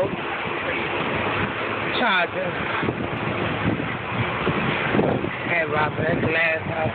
coat. Charger. Hey, Robert that's the last time.